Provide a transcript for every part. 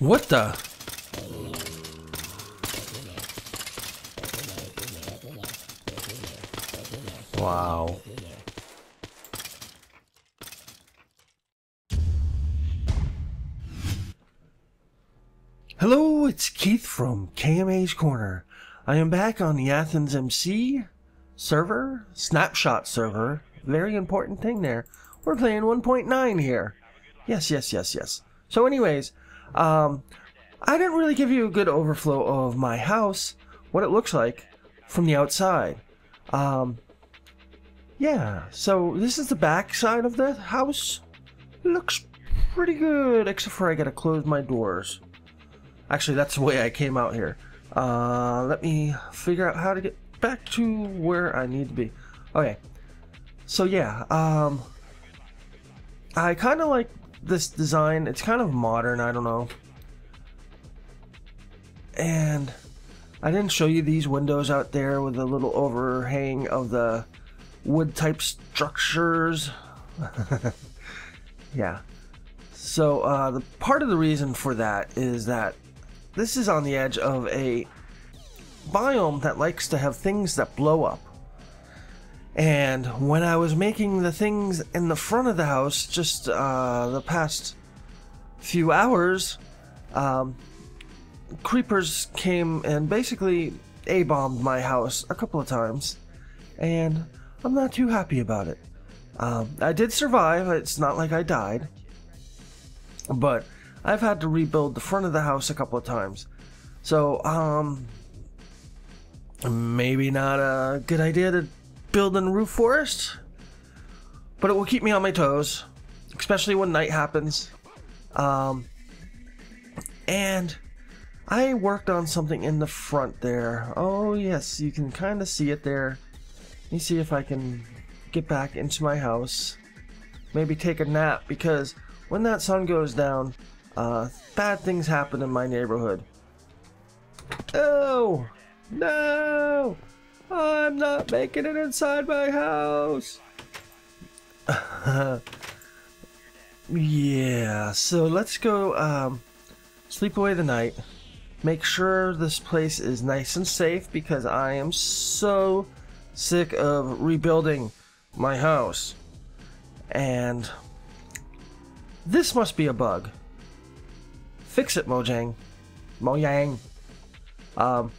What the? Wow. Hello, it's Keith from KMA's Korner. I am back on the Athens MC server, snapshot server. Very important thing there. We're playing 1.9 here. Yes, yes, yes, yes. So, anyways, um, I didn't really give you a good overflow of my house, what it looks like from the outside. Um, yeah, so this is the back side of the house. Looks pretty good, except for I gotta close my doors. Actually, that's the way I came out here. Uh, let me figure out how to get back to where I need to be. Okay. So yeah, um, I kind of like this design. It's kind of modern, I don't know. And I didn't show you these windows out there with a little overhang of the wood type structures. yeah. So uh, the part of the reason for that is that this is on the edge of a biome that likes to have things that blow up. And when I was making the things in the front of the house just uh, the past few hours, um, creepers came and basically A-bombed my house a couple of times. And I'm not too happy about it. Um, I did survive, it's not like I died. But I've had to rebuild the front of the house a couple of times. So, um, maybe not a good idea to build in roofed forest, but it will keep me on my toes, especially when night happens. Um, and I worked on something in the front there. Oh yes, you can kind of see it there. Let me see if I can get back into my house. Maybe take a nap because when that sun goes down, uh, bad things happen in my neighborhood. Oh! No! I'm not making it inside my house! yeah, so let's go um, sleep away the night. Make sure this place is nice and safe because I am so sick of rebuilding my house. And this must be a bug. Fix it, Mojang. Mojang. Um,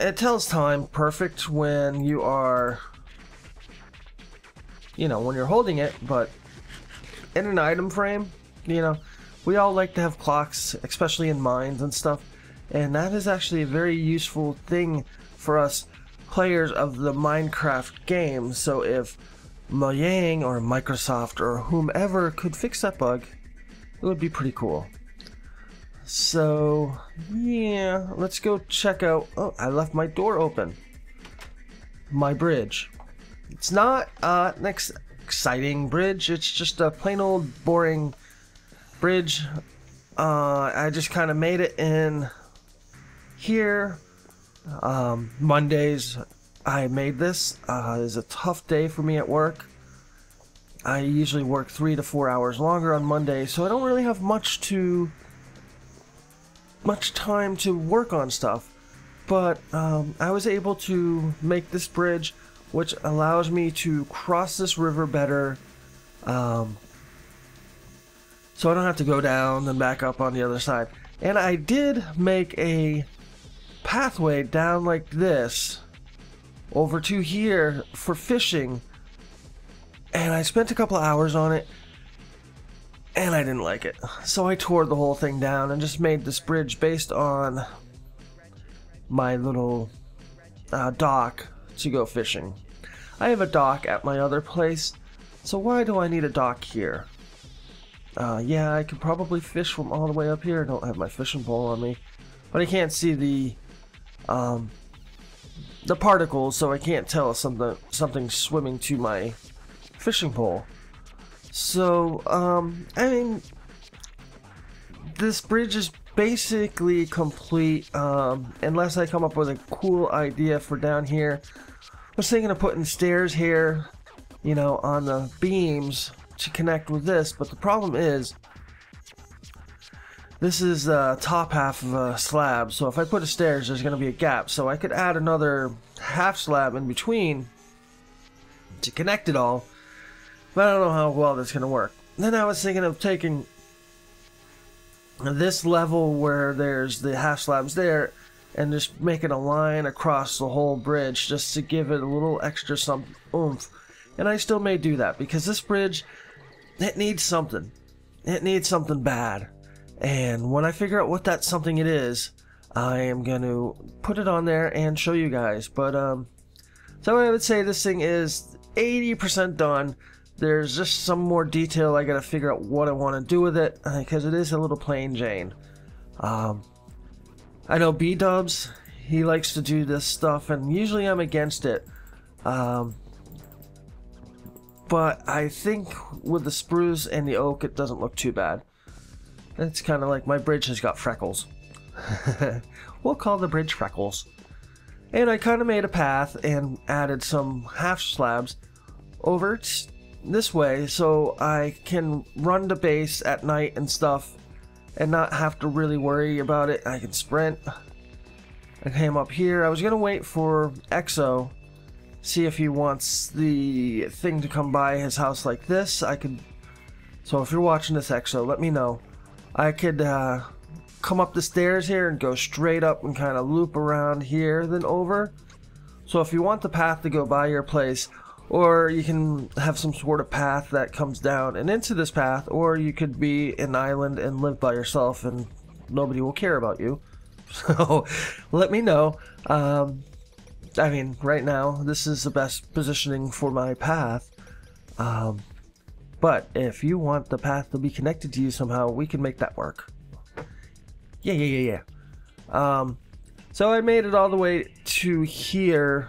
it tells time perfect when you are, you know, when you're holding it, but in an item frame, you know, we all like to have clocks, especially in mines and stuff, and that is actually a very useful thing for us players of the Minecraft game. So if Mojang or Microsoft or whomever could fix that bug, it would be pretty cool. So, yeah, let's go check out. Oh, I left my door open. My bridge. It's not uh, an ex exciting bridge, it's just a plain old boring bridge. Uh, I just kind of made it in here. Um, Mondays, I made this. Uh, it's a tough day for me at work. I usually work three to four hours longer on Monday, so I don't really have much to much time to work on stuff, but um, I was able to make this bridge, which allows me to cross this river better. Um, so I don't have to go down and back up on the other side. And I did make a pathway down like this over to here for fishing. And I spent a couple hours on it and I didn't like it. So I tore the whole thing down and just made this bridge based on my little uh, dock to go fishing. I have a dock at my other place, so why do I need a dock here? Uh, yeah, I could probably fish from all the way up here. I don't have my fishing pole on me, but I can't see the um, the particles, so I can't tell if something something's swimming to my fishing pole. So, um, I mean, this bridge is basically complete, um, unless I come up with a cool idea for down here. I was thinking of putting stairs here, you know, on the beams to connect with this, but the problem is, this is the top half of a slab, so if I put a stairs, there's going to be a gap. So I could add another half slab in between to connect it all, but I don't know how well that's going to work. Then I was thinking of taking this level where there's the half slabs there and just making a line across the whole bridge just to give it a little extra some oomph. And I still may do that because this bridge, it needs something. It needs something bad. And when I figure out what that something it is, I am going to put it on there and show you guys. But, um, so I would say this thing is 80% done. There's just some more detail I gotta figure out what I want to do with it, because it is a little plain Jane. Um, I know B-Dubs, he likes to do this stuff, and usually I'm against it. Um, but I think with the spruce and the oak, it doesn't look too bad. It's kind of like my bridge has got freckles. we'll call the bridge freckles. And I kind of made a path and added some half slabs over this way so I can run the base at night and stuff and not have to really worry about it. I can sprint. I came up here. I was going to wait for Exo, see if he wants the thing to come by his house like this. I could. So if you're watching this Exo, let me know. I could uh, come up the stairs here and go straight up and kind of loop around here, then over. So if you want the path to go by your place, or you can have some sort of path that comes down and into this path, or you could be an island and live by yourself and nobody will care about you. So let me know. Um, I mean, right now, this is the best positioning for my path. Um, but if you want the path to be connected to you somehow, we can make that work. Yeah, yeah, yeah, yeah. Um, so I made it all the way to here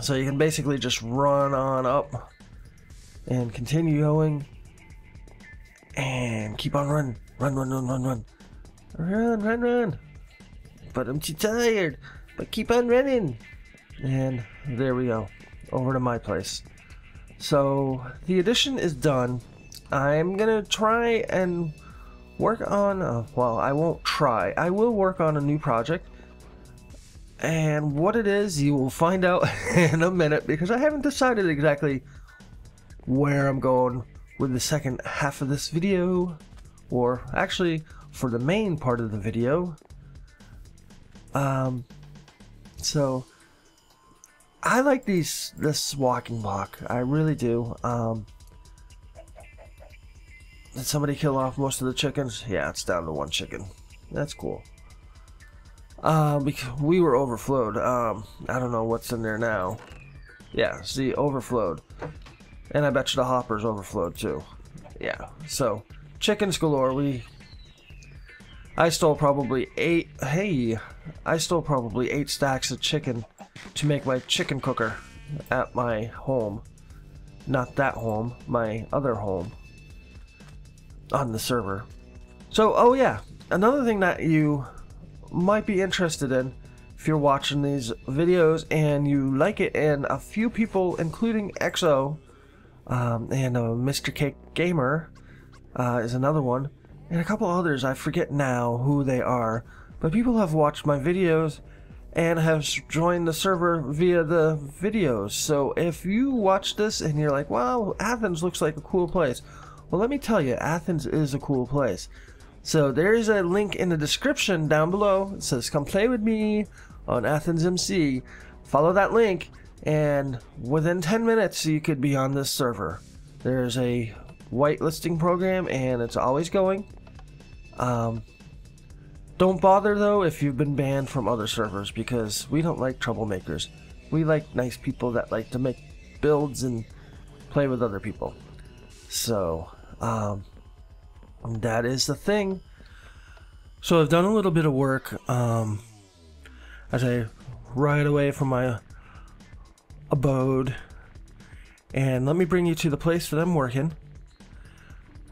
so you can basically just run on up and continue going and keep on running. Run, run, run, run, run. Run, run, run. But I'm too tired. But keep on running. And there we go. Over to my place. So the addition is done. I'm gonna try and work on, uh, well, I won't try. I will work on a new project and what it is, you will find out in a minute because I haven't decided exactly where I'm going with the second half of this video, or actually for the main part of the video. Um, so I like these this walking block. I really do. Um, did somebody kill off most of the chickens? Yeah, it's down to one chicken. That's cool. Uh, because we were overflowed. Um, I don't know what's in there now. Yeah, see, overflowed. And I bet you the hoppers overflowed too. Yeah, so chickens galore. We, I stole probably eight. Hey, I stole probably eight stacks of chicken to make my chicken cooker at my home. Not that home, my other home on the server. So, oh yeah, another thing that you might be interested in if you're watching these videos and you like it and a few people including EXO um, and uh, Mr. Cake Gamer uh, is another one and a couple others I forget now who they are but people have watched my videos and have joined the server via the videos so if you watch this and you're like wow Athens looks like a cool place well let me tell you Athens is a cool place so there's a link in the description down below. It says come play with me on Athens MC. Follow that link and within 10 minutes you could be on this server. There's a whitelisting program and it's always going. Um, don't bother though if you've been banned from other servers because we don't like troublemakers. We like nice people that like to make builds and play with other people. So, um, that is the thing. So I've done a little bit of work um, as I ride away from my abode. And let me bring you to the place that I'm working.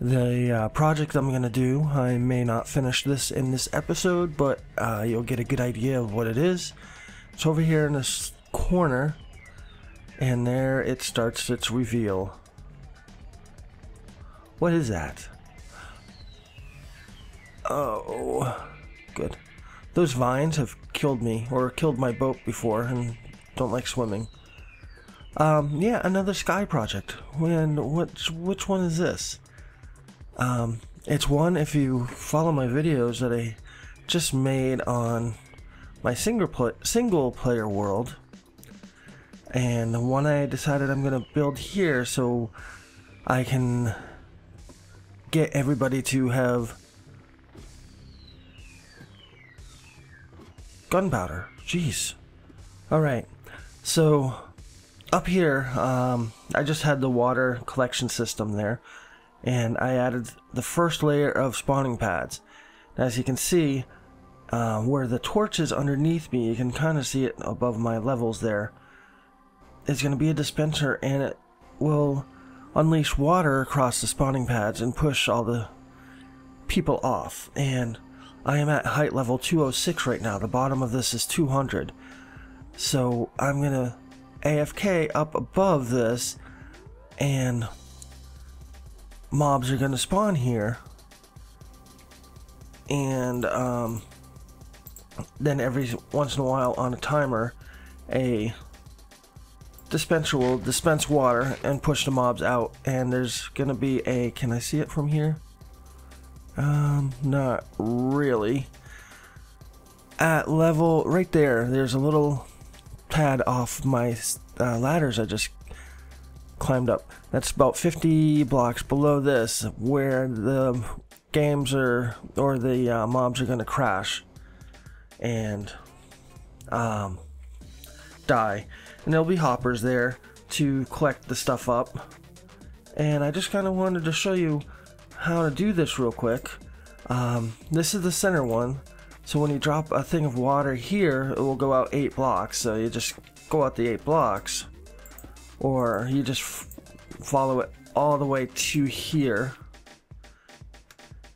The uh, project I'm going to do, I may not finish this in this episode, but uh, you'll get a good idea of what it is. It's over here in this corner, and there it starts its reveal. What is that? Oh, good. Those vines have killed me, or killed my boat before, and don't like swimming. Um, yeah, another sky project. When which which one is this? Um, it's one if you follow my videos that I just made on my single play, single player world, and the one I decided I'm gonna build here so I can get everybody to have gunpowder. Jeez. All right, so up here, um, I just had the water collection system there, and I added the first layer of spawning pads. as you can see, uh, where the torch is underneath me, you can kind of see it above my levels there. It's going to be a dispenser, and it will unleash water across the spawning pads and push all the people off. And I am at height level 206 right now. The bottom of this is 200. So I'm going to AFK up above this and mobs are going to spawn here and um, then every once in a while on a timer a dispenser will dispense water and push the mobs out and there's gonna be a can I see it from here um not really at level right there there's a little pad off my uh, ladders I just climbed up. That's about 50 blocks below this, where the games are or the uh, mobs are going to crash and um, die. And there'll be hoppers there to collect the stuff up. And I just kind of wanted to show you how to do this real quick. Um, this is the center one. So when you drop a thing of water here, it will go out eight blocks. So you just go out the eight blocks, or you just follow it all the way to here.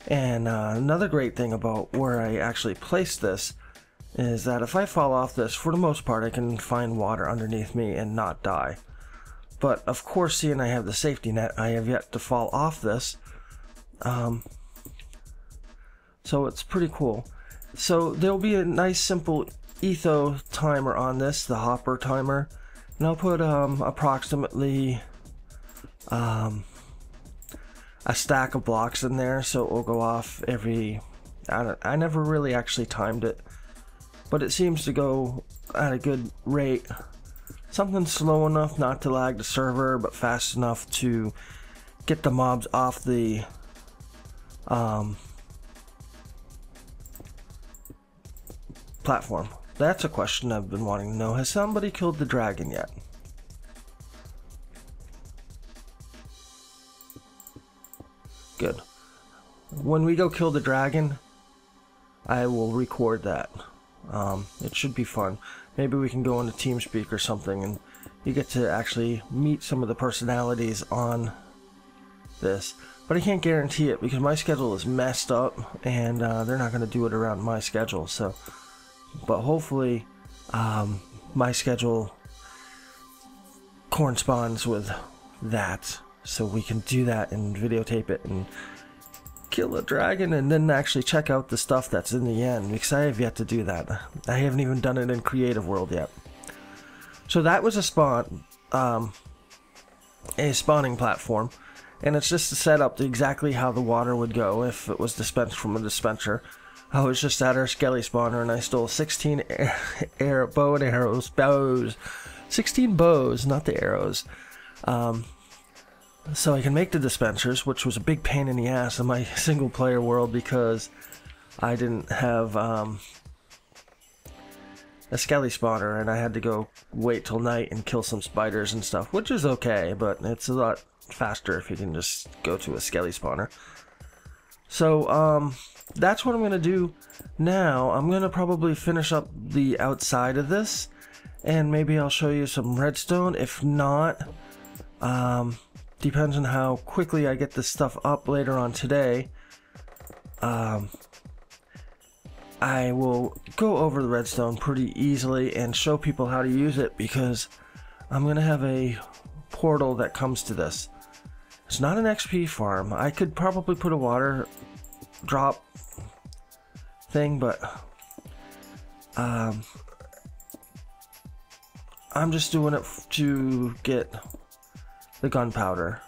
And uh, another great thing about where I actually placed this is that if I fall off this, for the most part, I can find water underneath me and not die. But of course, seeing I have the safety net, I have yet to fall off this. Um, so it's pretty cool. So there'll be a nice simple etho timer on this, the hopper timer. And I'll put um, approximately um, a stack of blocks in there so it will go off every... I, I never really actually timed it. But it seems to go at a good rate. Something slow enough not to lag the server, but fast enough to get the mobs off the um, platform. That's a question I've been wanting to know. Has somebody killed the dragon yet? Good. When we go kill the dragon, I will record that. Um, it should be fun. Maybe we can go into TeamSpeak or something and you get to actually meet some of the personalities on this. But I can't guarantee it because my schedule is messed up and uh, they're not going to do it around my schedule. So but hopefully um, my schedule corresponds with that so we can do that and videotape it and kill a dragon and then actually check out the stuff that's in the end because I have yet to do that. I haven't even done it in creative world yet. So that was a spawn um, a spawning platform and it's just to set up exactly how the water would go if it was dispensed from a dispenser. I was just at our skelly spawner and I stole 16 air, air bow and arrows, bows, 16 bows, not the arrows. Um, so I can make the dispensers, which was a big pain in the ass in my single player world because I didn't have um, a skelly spawner and I had to go wait till night and kill some spiders and stuff, which is okay, but it's a lot faster if you can just go to a skelly spawner. So, um, that's what I'm going to do now. I'm going to probably finish up the outside of this and maybe I'll show you some redstone. If not, um, depends on how quickly I get this stuff up later on today. Um, I will go over the redstone pretty easily and show people how to use it because I'm going to have a portal that comes to this. It's not an XP farm. I could probably put a water drop thing, but um, I'm just doing it to get the gunpowder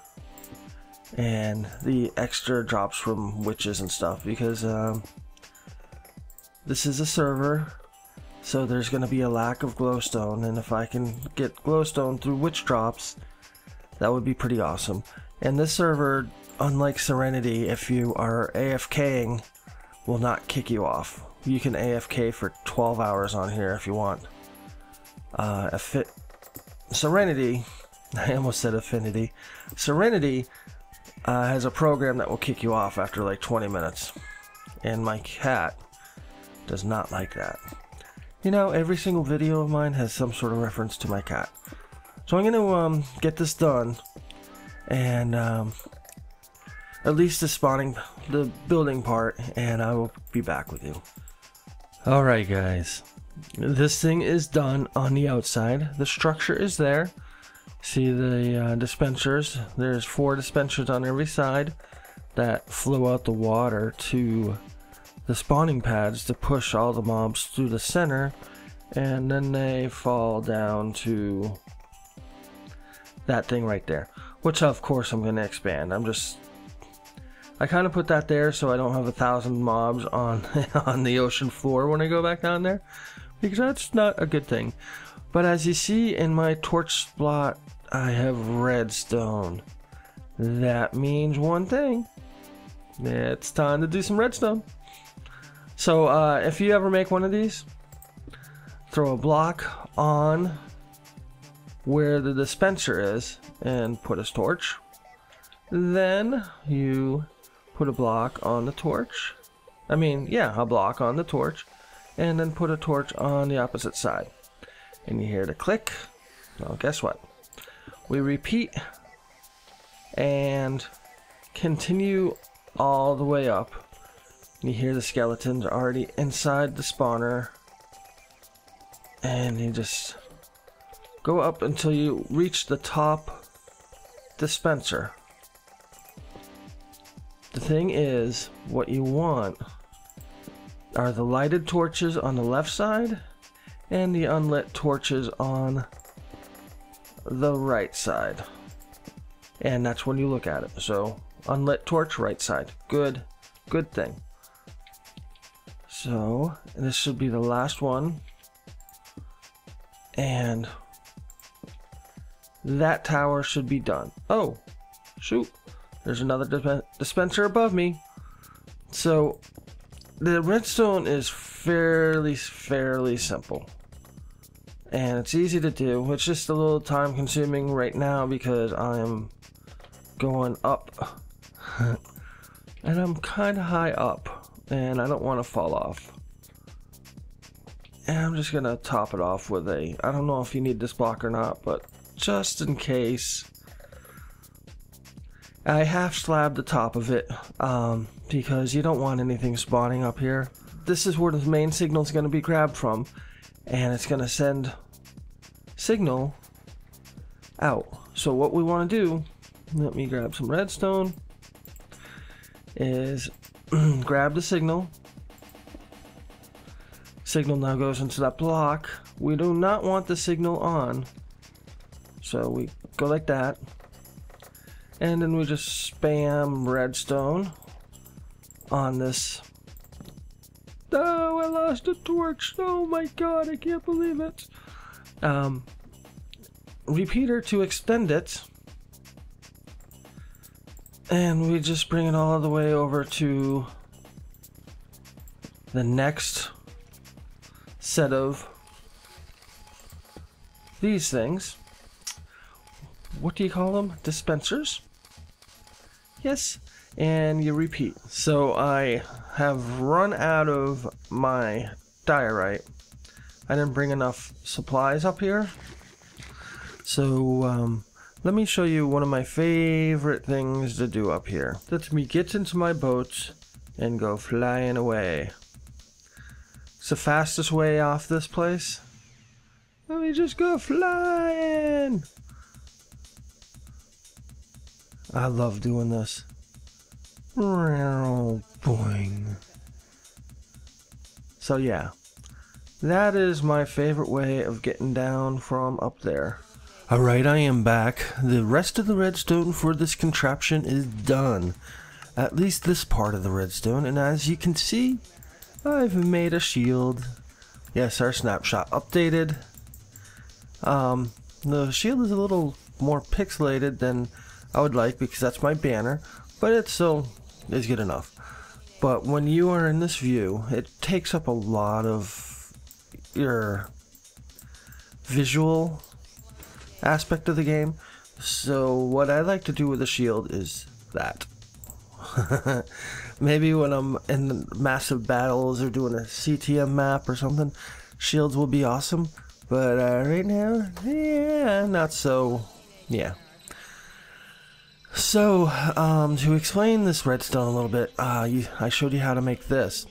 and the extra drops from witches and stuff because um, this is a server so there's going to be a lack of glowstone and if I can get glowstone through witch drops that would be pretty awesome. And this server unlike Serenity if you are AFKing will not kick you off. You can AFK for 12 hours on here if you want. Uh, if it Serenity I almost said Affinity. Serenity uh, has a program that will kick you off after like 20 minutes. And my cat does not like that. You know, every single video of mine has some sort of reference to my cat. So I'm going to um, get this done and um, at least the spawning, the building part, and I will be back with you. Alright guys, this thing is done on the outside. The structure is there. See the uh, dispensers? There's four dispensers on every side that flow out the water to the spawning pads to push all the mobs through the center and then they fall down to that thing right there which of course I'm going to expand I'm just I kind of put that there so I don't have a thousand mobs on on the ocean floor when I go back down there because that's not a good thing but as you see in my torch slot I have redstone. That means one thing. It's time to do some redstone. So uh, if you ever make one of these, throw a block on where the dispenser is and put a torch. Then you put a block on the torch. I mean, yeah, a block on the torch. And then put a torch on the opposite side. And you hear the click. Well, guess what? we repeat and continue all the way up. You hear the skeletons already inside the spawner and you just go up until you reach the top dispenser. The thing is, what you want are the lighted torches on the left side and the unlit torches on the right side. And that's when you look at it. So unlit torch, right side. Good, good thing. So this should be the last one. And that tower should be done. Oh, shoot. There's another dispenser above me. So the redstone is fairly, fairly simple and it's easy to do. It's just a little time consuming right now because I am going up and I'm kind of high up and I don't want to fall off. And I'm just gonna top it off with a, I don't know if you need this block or not, but just in case. I half slabbed the top of it um, because you don't want anything spawning up here. This is where the main signal is going to be grabbed from and it's going to send signal out. So what we want to do, let me grab some redstone, is grab the signal. Signal now goes into that block. We do not want the signal on. So we go like that. And then we just spam redstone on this Oh, I lost a torch. Oh my god, I can't believe it. Um, repeater to extend it. And we just bring it all the way over to the next set of these things. What do you call them? Dispensers? Yes, and you repeat. So I have run out of my diorite. I didn't bring enough supplies up here. So um, let me show you one of my favorite things to do up here. Let me get into my boat and go flying away. It's the fastest way off this place. Let me just go flying. I love doing this. Boing. So yeah, that is my favorite way of getting down from up there. Alright, I am back. The rest of the redstone for this contraption is done. At least this part of the redstone, and as you can see, I've made a shield. Yes, our snapshot updated. Um, the shield is a little more pixelated than I would like because that's my banner, but it still is good enough. But when you are in this view, it takes up a lot of your visual aspect of the game. So what I like to do with the shield is that. Maybe when I'm in massive battles or doing a CTM map or something, shields will be awesome. But uh, right now, yeah, not so. Yeah. So, um, to explain this redstone a little bit, uh, you, I showed you how to make this.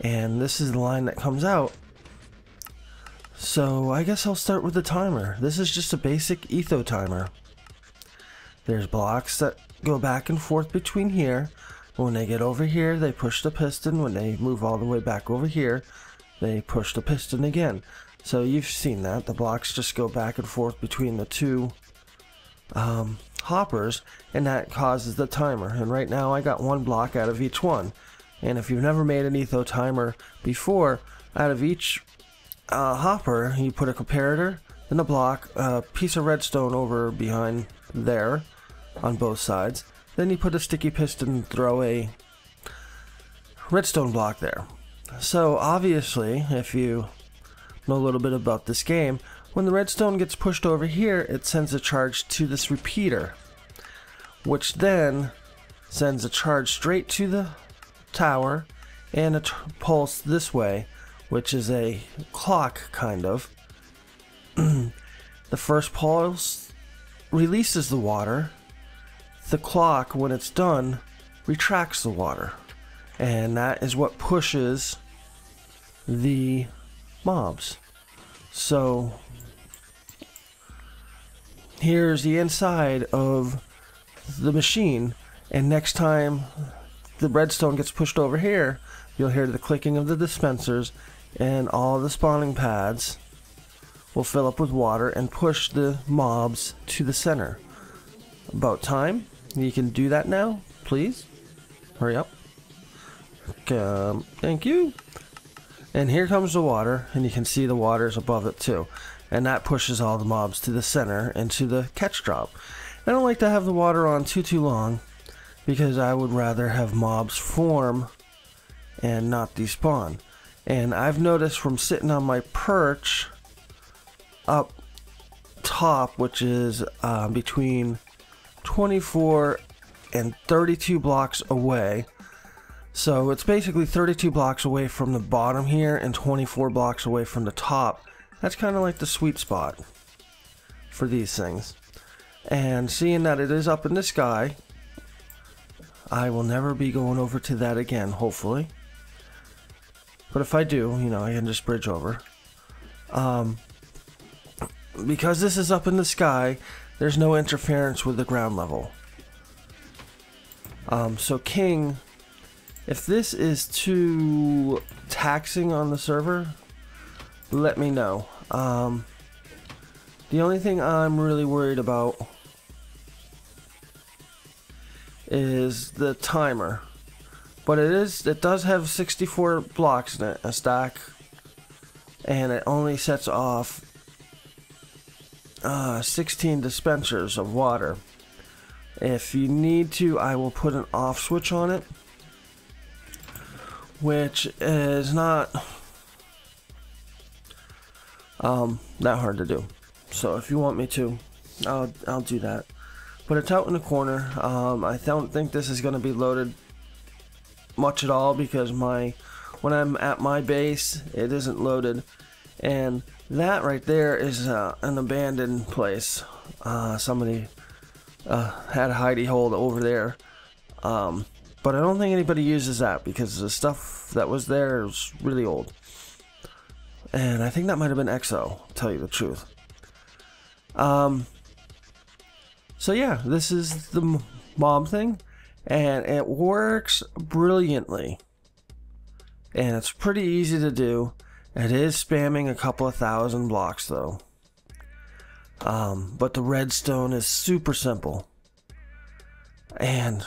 And this is the line that comes out. So, I guess I'll start with the timer. This is just a basic etho timer. There's blocks that go back and forth between here. When they get over here, they push the piston. When they move all the way back over here, they push the piston again. So you've seen that. The blocks just go back and forth between the two um, hoppers, and that causes the timer. And right now I got one block out of each one. And if you've never made an etho timer before, out of each uh, hopper, you put a comparator, then a block, a piece of redstone over behind there on both sides. Then you put a sticky piston throw a redstone block there. So obviously, if you know a little bit about this game, when the redstone gets pushed over here, it sends a charge to this repeater, which then sends a charge straight to the tower and a pulse this way, which is a clock kind of. the first pulse releases the water. The clock, when it's done, retracts the water. And that is what pushes the mobs. So here's the inside of the machine and next time the redstone gets pushed over here you'll hear the clicking of the dispensers and all the spawning pads will fill up with water and push the mobs to the center. About time. You can do that now, please. Hurry up. Um, thank you. And here comes the water, and you can see the water is above it too. And that pushes all the mobs to the center into the catch drop. I don't like to have the water on too too long because I would rather have mobs form and not despawn. And I've noticed from sitting on my perch up top, which is uh, between 24 and 32 blocks away. So it's basically 32 blocks away from the bottom here and 24 blocks away from the top. That's kind of like the sweet spot for these things. And seeing that it is up in the sky, I will never be going over to that again, hopefully. But if I do, you know, I can just bridge over. Um, because this is up in the sky, there's no interference with the ground level. Um, so King, if this is too taxing on the server, let me know. Um, the only thing I'm really worried about is the timer. But it is it does have 64 blocks in it, a stack, and it only sets off uh, 16 dispensers of water. If you need to, I will put an off switch on it, which is not um, that hard to do. So if you want me to, I'll I'll do that. But it's out in the corner. Um, I don't think this is going to be loaded much at all because my when I'm at my base, it isn't loaded, and that right there is uh, an abandoned place. Uh, somebody uh, had a hidey hole over there. Um, but I don't think anybody uses that because the stuff that was there is really old. And I think that might have been EXO, tell you the truth. Um, so yeah, this is the mob thing, and it works brilliantly. and it's pretty easy to do. It is spamming a couple of thousand blocks though. Um, but the redstone is super simple. And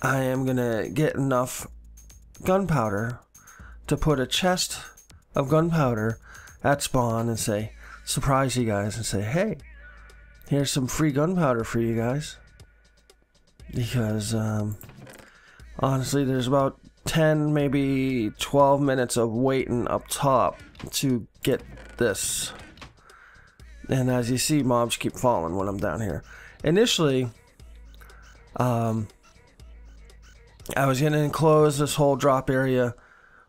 I am gonna get enough gunpowder to put a chest of gunpowder at spawn and say, surprise you guys and say, hey, here's some free gunpowder for you guys. Because, um, honestly, there's about 10, maybe 12 minutes of waiting up top to get this. And as you see, mobs keep falling when I'm down here. Initially, um, I was going to enclose this whole drop area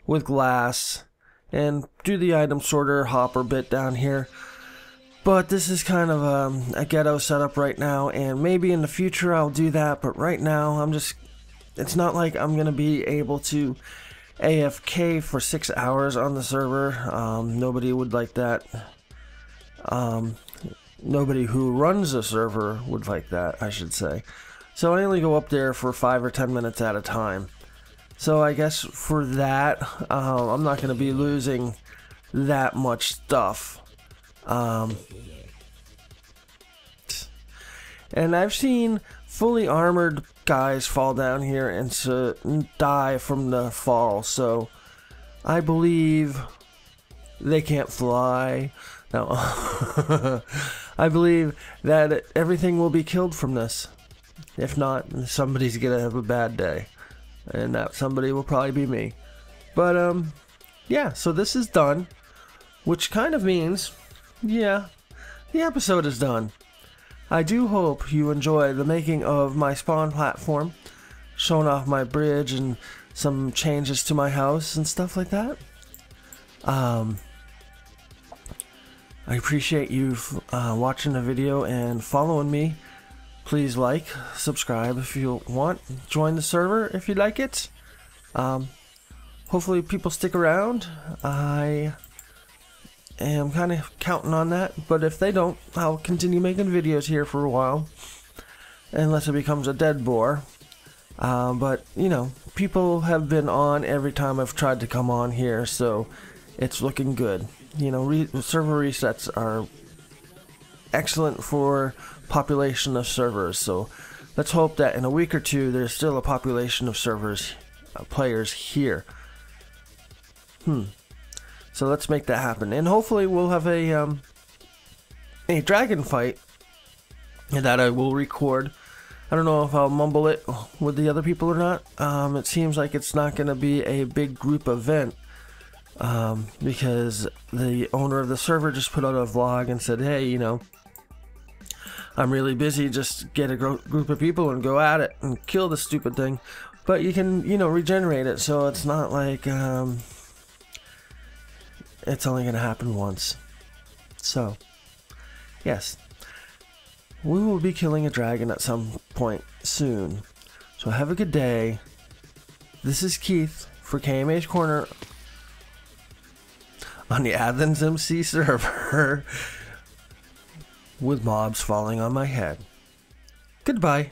with glass and do the item sorter hopper bit down here. But this is kind of um, a ghetto setup right now, and maybe in the future I'll do that, but right now I'm just it's not like I'm gonna be able to AFK for six hours on the server. Um, nobody would like that. Um, nobody who runs the server would like that, I should say. So I only go up there for five or ten minutes at a time. So I guess for that, uh, I'm not going to be losing that much stuff. Um, and I've seen fully armored guys fall down here and die from the fall. So I believe they can't fly. No. I believe that everything will be killed from this. If not, somebody's gonna have a bad day. And that somebody will probably be me. But, um, yeah, so this is done. Which kind of means, yeah, the episode is done. I do hope you enjoy the making of my spawn platform, showing off my bridge and some changes to my house and stuff like that. Um, I appreciate you uh, watching the video and following me. Please like, subscribe if you want, join the server if you like it. Um, hopefully people stick around. I am kind of counting on that, but if they don't, I'll continue making videos here for a while, unless it becomes a dead bore. Uh, but, you know, people have been on every time I've tried to come on here, so it's looking good. You know, re server resets are excellent for population of servers, so let's hope that in a week or two there's still a population of servers, uh, players here. Hmm. So let's make that happen, and hopefully we'll have a um, a dragon fight that I will record. I don't know if I'll mumble it with the other people or not. Um, it seems like it's not going to be a big group event um, because the owner of the server just put out a vlog and said, "Hey, you know, I'm really busy. Just get a group of people and go at it and kill the stupid thing." But you can, you know, regenerate it, so it's not like um, it's only going to happen once. So, yes. We will be killing a dragon at some point soon. So have a good day. This is Keith for KMA's Korner on the Athens MC server with mobs falling on my head. Goodbye.